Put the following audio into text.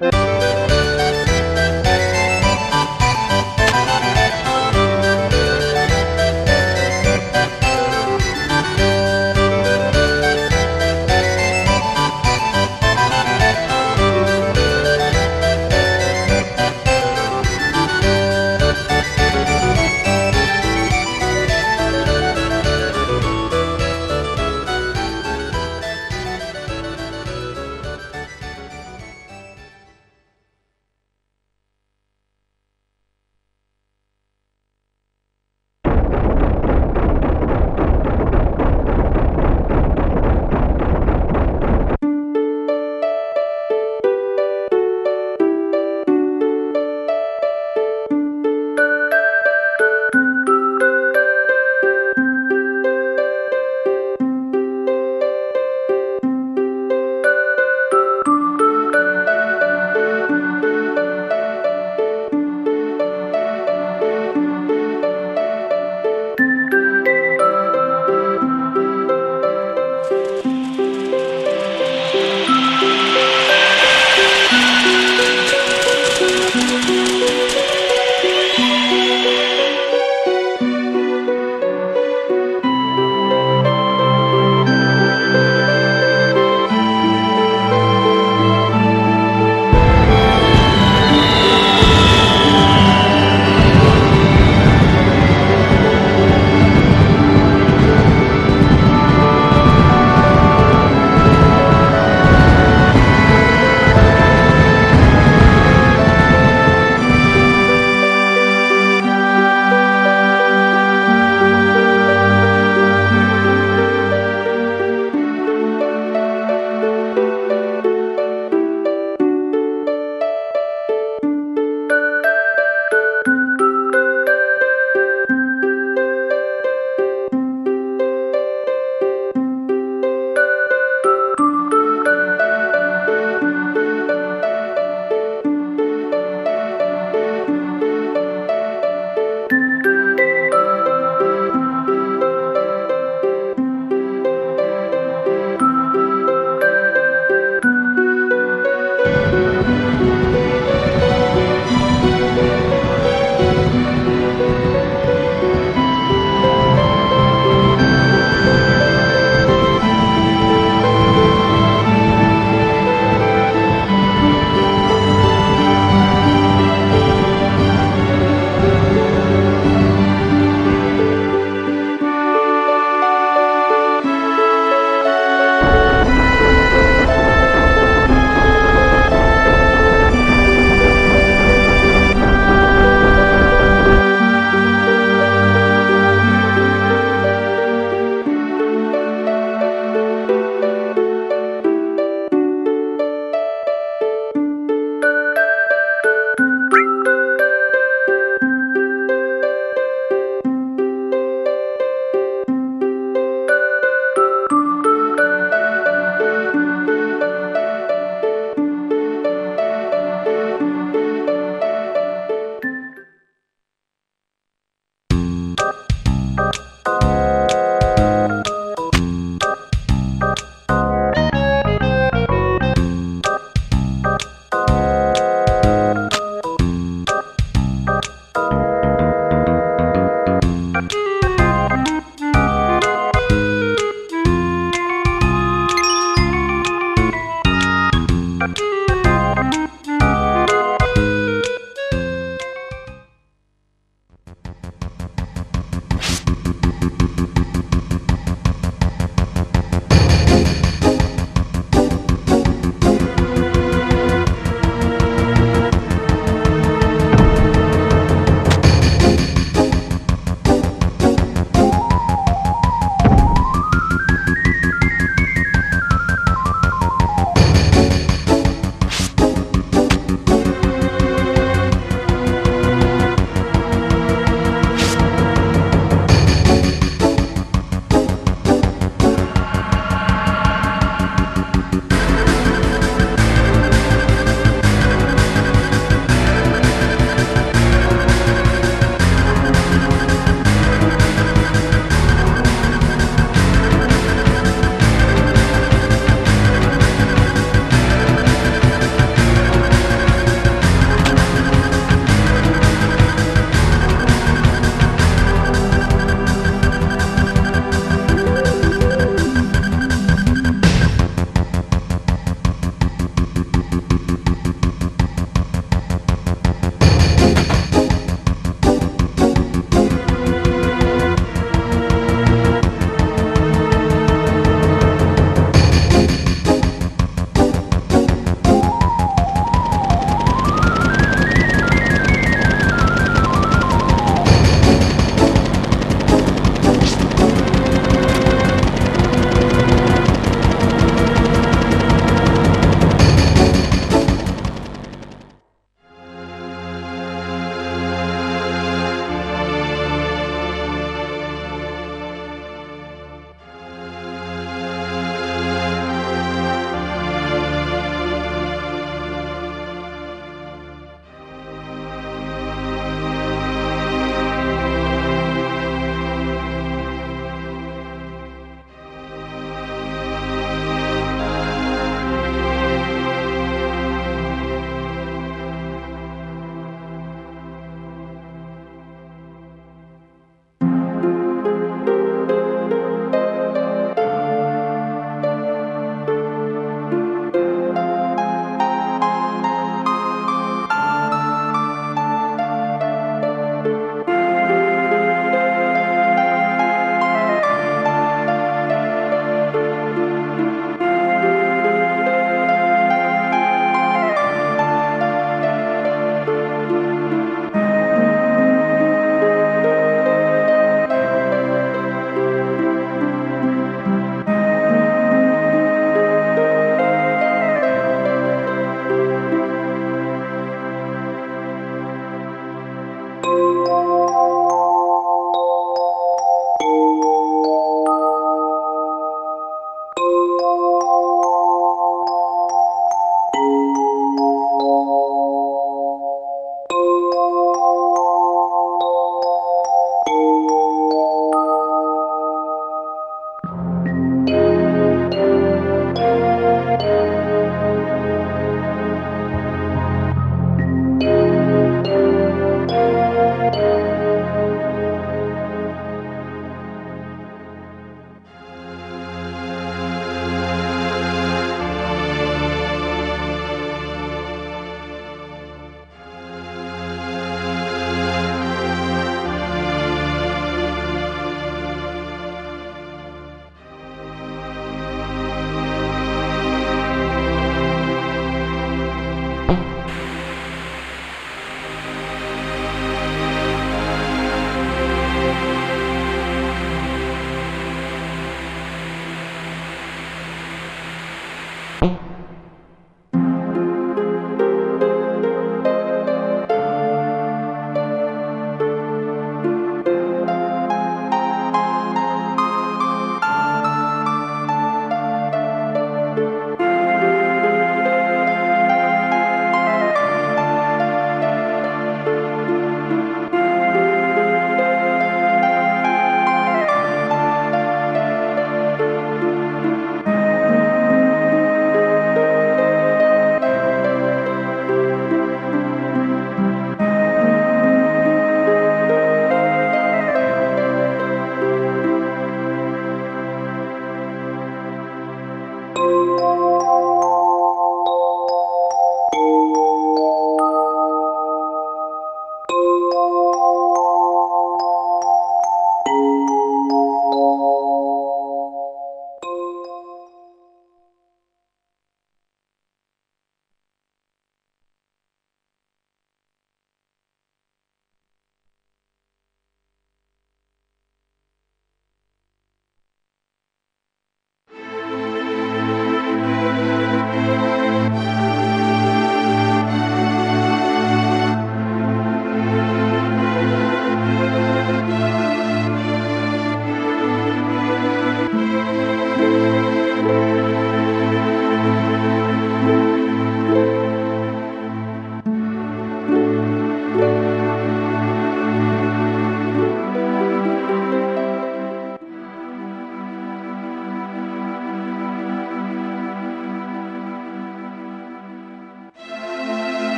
you